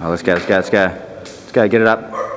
Oh, let's go, let's go, let's go. Let's go, get it up.